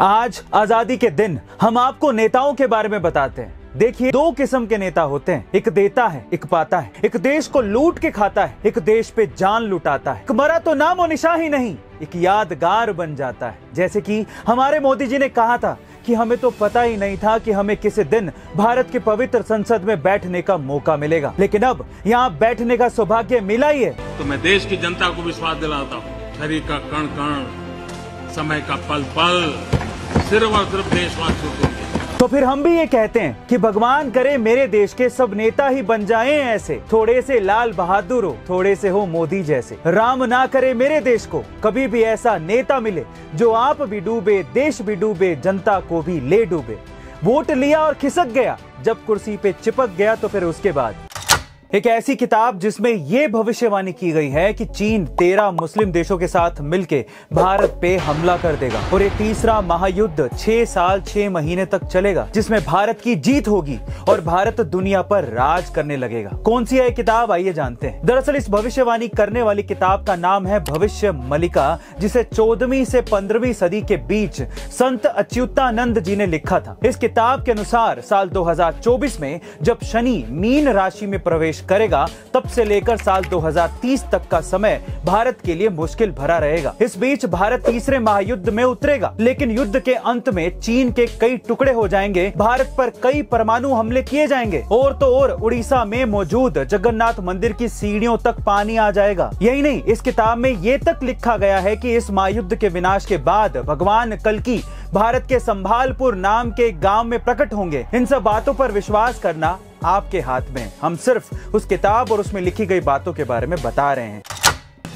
आज आज़ादी के दिन हम आपको नेताओं के बारे में बताते हैं। देखिए, दो किस्म के नेता होते हैं। एक देता है, एक पाता है। एक देश को लूट के खाता है, एक देश पे जान लुटाता है। एक मरा तो नामो निशा ही नहीं, एक यादगार बन जाता है। जैसे कि हमारे मोदी जी ने कहा था कि हमें तो पता ही नहीं था कि हमें किसी दिन भारत के पवित्र संसद में बैठने का मौका मिलेगा। लेकिन अब यहाँ बैठने का सौभाग्य मिला ही है। तो मैं देश की जनता को विश्वास दिलाता हूँ। शरीर का कण कण, समय का पल पल। सिर्फ़ और सिर्फ़ देशवासियों के लिए। तो फिर हम भी ये कहते हैं कि भगवान करे मेरे देश के सब नेता ही बन जाएँ ऐसे। थोड़े से लाल बहादुर हो थोड़े से हो मोदी जैसे। राम ना करे मेरे देश को, कभी भी ऐसा नेता मिले जो आप भी डूबे, देश भी डूबे, जनता को भी ले डूबे। वोट लिया और खिसक गया, जब कुर्सी पे चिपक गया तो फिर उसके बाद एक ऐसी किताब जिसमें यह भविष्यवाणी की गई है कि चीन तेरह मुस्लिम देशों के साथ मिलकर भारत पे हमला कर देगा और ये तीसरा महायुद्ध छह साल, छह महीने तक चलेगा, जिसमें भारत की जीत होगी और भारत दुनिया पर राज करने लगेगा। कौन सी है किताब? आइए जानते हैं। दरअसल इस भविष्यवाणी करने वाली किताब का नाम है भविष्य मलिका, जिसे चौदहवीं से पंद्रहवीं सदी के बीच संत अच्युतानंद जी ने लिखा था। इस किताब के अनुसार साल 2024 में जब शनि मीन राशि में प्रवेश करेगा, तब से लेकर साल 2030 तक का समय भारत के लिए मुश्किल भरा रहेगा। इस बीच भारत तीसरे महायुद्ध में उतरेगा, लेकिन युद्ध के अंत में चीन के कई टुकड़े हो जाएँगे। भारत पर कई परमाणु हमले किए जाएँगे। और तो और उड़ीसा में मौजूद जगन्नाथ मंदिर की सीढ़ियों तक पानी आ जाएगा। यही नहीं, इस किताब में ये तक लिखा गया है कि इस महायुद्ध के विनाश के बाद भगवान कल भारत के संभालपुर नाम के गाँव में प्रकट होंगे। इन सब बातों पर विश्वास करना आपके हाथ में। हम सिर्फ़ उस किताब और उसमें लिखी गई बातों के बारे में बता रहे हैं।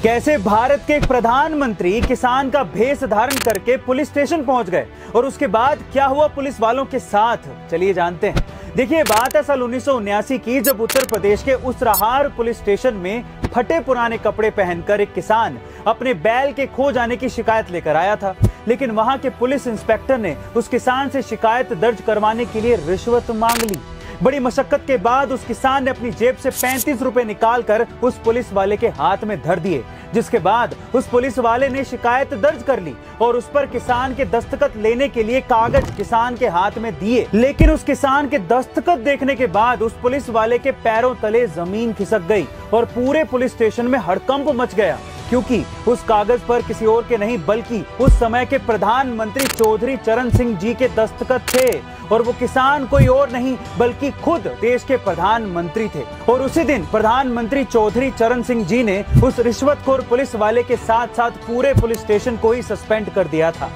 कैसे भारत के एक प्रधानमंत्री किसान का भेष धारण करके पुलिस स्टेशन पहुँच गए और उसके बाद क्या हुआ पुलिस वालों के साथ? चलिए जानते हैं। देखिए बात है साल उन्नीस की, जब उत्तर प्रदेश के उसराहार पुलिस स्टेशन में फटे पुराने कपड़े पहनकर एक किसान अपने बैल के खो जाने की शिकायत लेकर आया था। लेकिन वहाँ के पुलिस इंस्पेक्टर ने उस किसान से शिकायत दर्ज करवाने के लिए रिश्वत मांग ली। बड़ी मशक्कत के बाद उस किसान ने अपनी जेब से पैंतीस रुपए निकालकर उस पुलिस वाले के हाथ में धर दिए, जिसके बाद उस पुलिस वाले ने शिकायत दर्ज कर ली और उस पर किसान के दस्तखत लेने के लिए कागज़ किसान के हाथ में दिए। लेकिन उस किसान के दस्तखत देखने के बाद उस पुलिस वाले के पैरों तले ज़मीन खिसक गई और पूरे पुलिस स्टेशन में हड़कंप मच गया। क्योंकि उस कागज़ पर किसी और के नहीं, बल्कि उस समय के प्रधानमंत्री चौधरी चरण सिंह जी के दस्तखत थे। और वो किसान कोई और नहीं, बल्कि खुद देश के प्रधानमंत्री थे। और उसी दिन प्रधानमंत्री चौधरी चरण सिंह जी ने उस रिश्वतखोर पुलिस वाले के साथ साथ पूरे पुलिस स्टेशन को ही सस्पेंड कर दिया था।